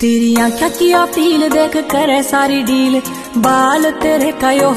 तेरी आँखें की अपील देख करे सारी डील। बाल तेरे का यो